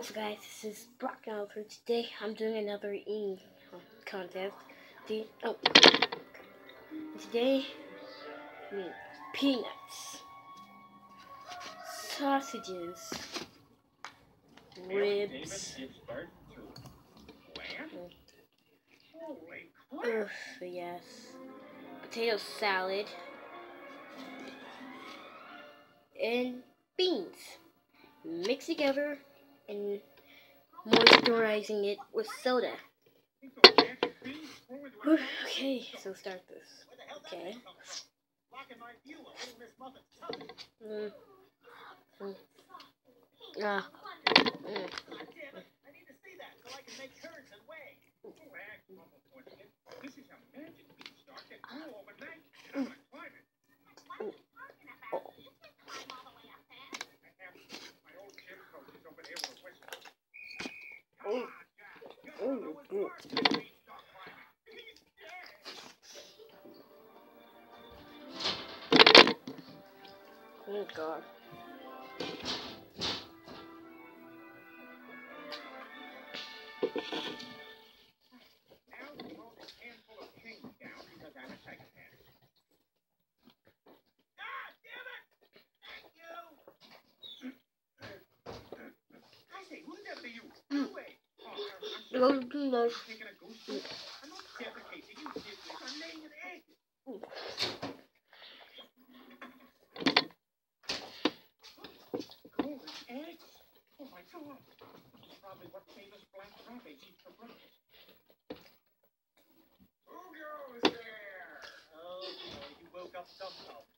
So guys, this is Brock for today. I'm doing another eating contest. The, oh, today, peanuts, sausages, ribs. Ugh, yes. Potato salad. And beans. Mix together and moisturizing it with soda. Okay, so start this. Okay. Mm. Mm. Ah. Mm. Oh god. Go do this. breakfast. Who goes there? Oh, boy, he woke up somehow.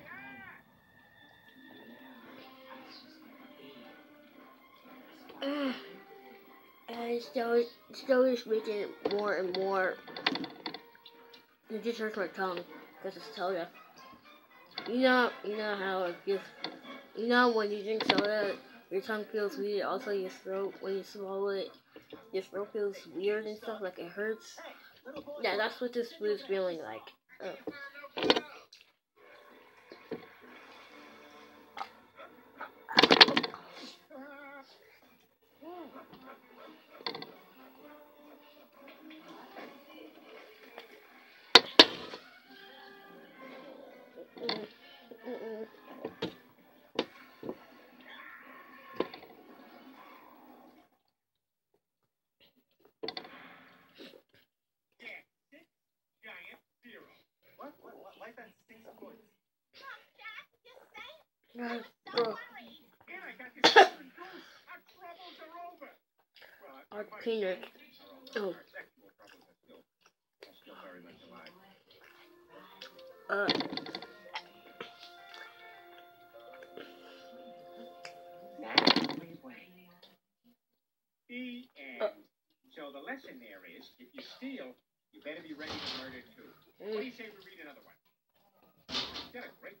And still, still is making it more and more. It just hurts my tongue because it's soda. You know, you know how it feels. You know when you drink soda, your tongue feels weird. Also, your throat when you swallow it, your throat feels weird and stuff, like it hurts. Yeah, that's what this food is feeling like. Oh. Our troubles are over. Peanut. Oh, sexual troubles are still, are still very much alive. uh, So the lesson there is, if you steal, you better be ready to murder too. What do you say we read another one? You got a great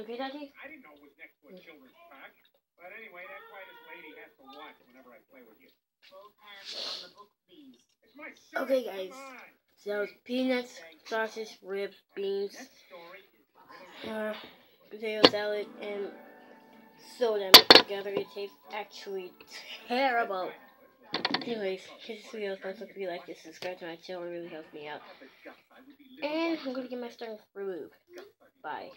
okay, Daddy? I didn't know it was next to a children's park. But anyway, that's why this lady has to watch whenever I play with you. Both hands on the book, please. It's my son. Okay, guys. So that was peanuts, sausage, ribs, beans, That story is really uh, potato salad, and soda mixed together. It tastes actually terrible. Anyways, hit this video if you like it, subscribe to my channel, it really helps me out. And I'm gonna get my starting removed. Bye.